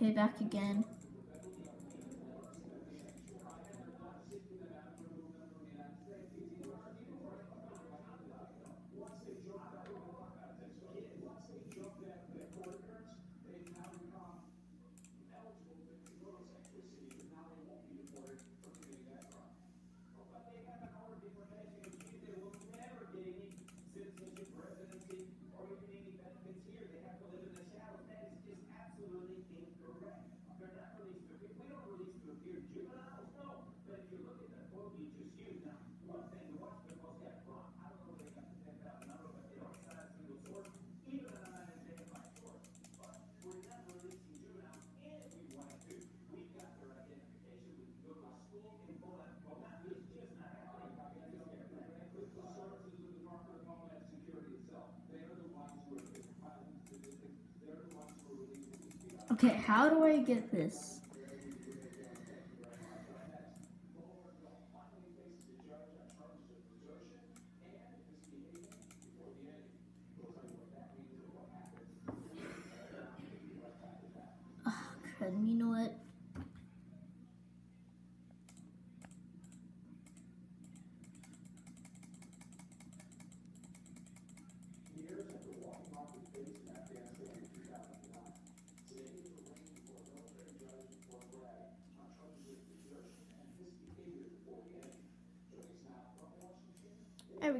Okay, back again. Okay, how do I get this? Ah, Ugh, crud, you know what?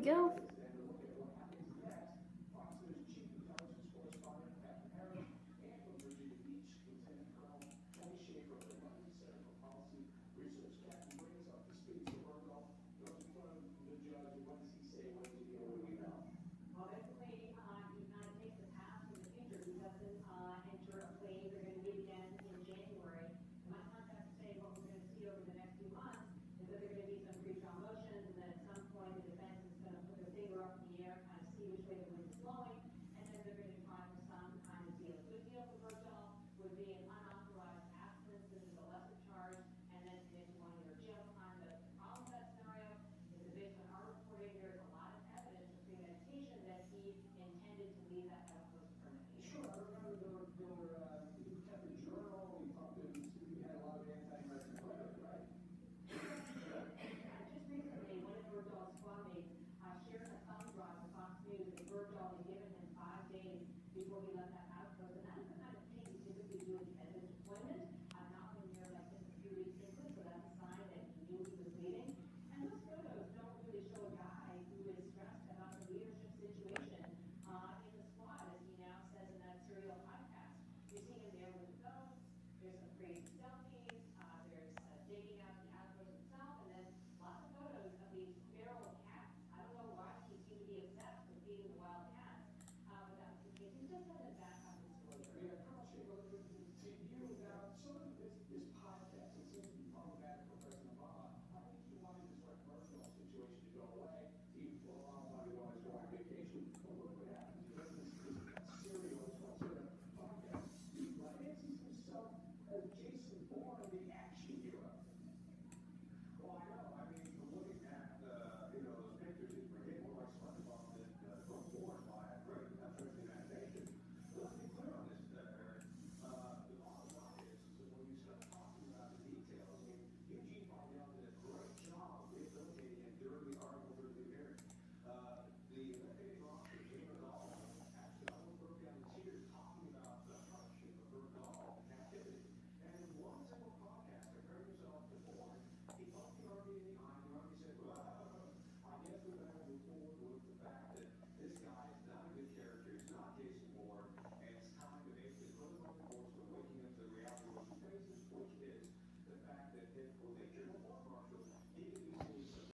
go.